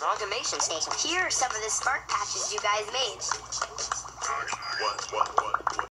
amalgamation station. Here are some of the spark patches you guys made.